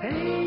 Hey.